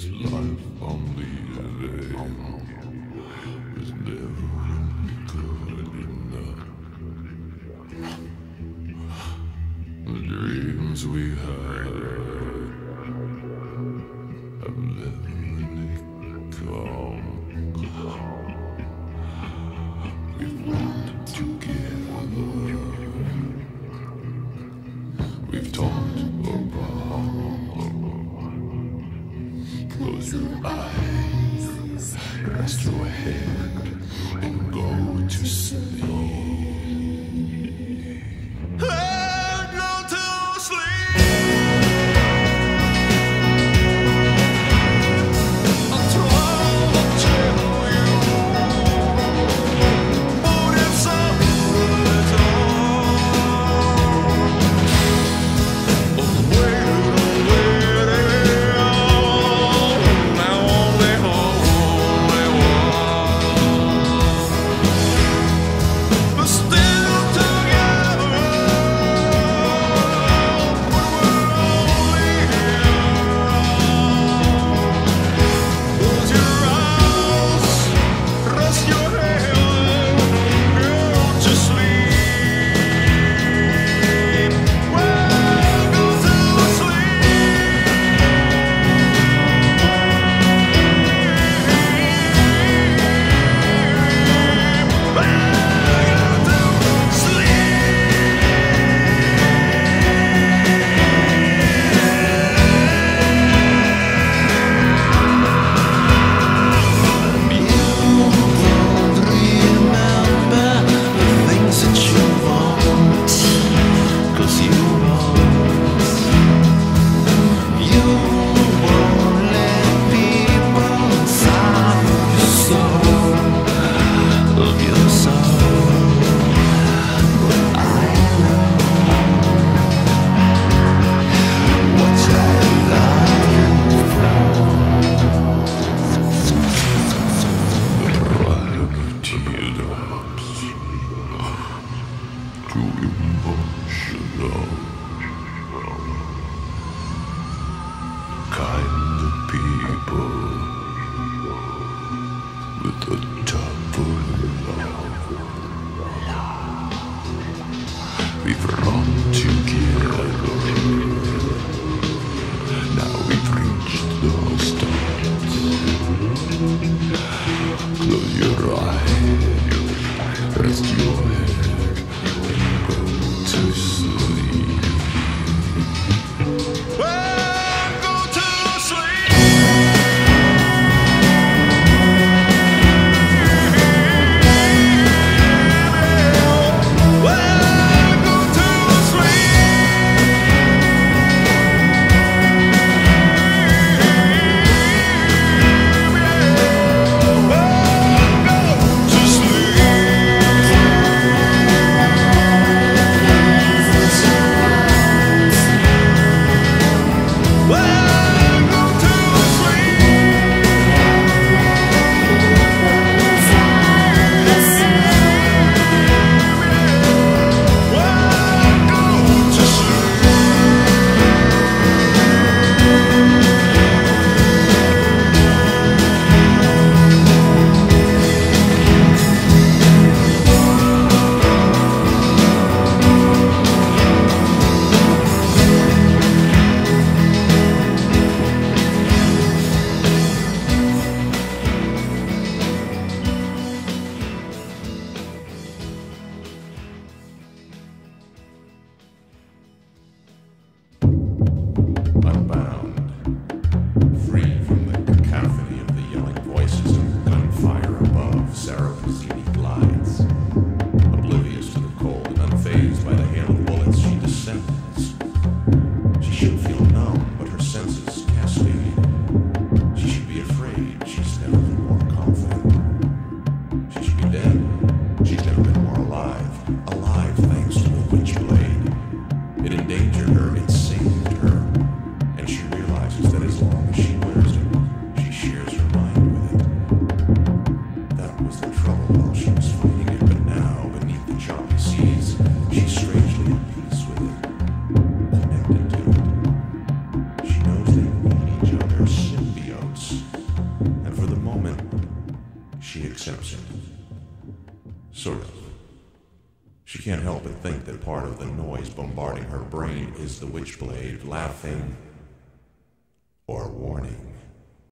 this life on the today was never good enough. The dreams we had. go ahead and go to sleep. Oh. Sort of. She can't help but think that part of the noise bombarding her brain is the Witchblade laughing or warning.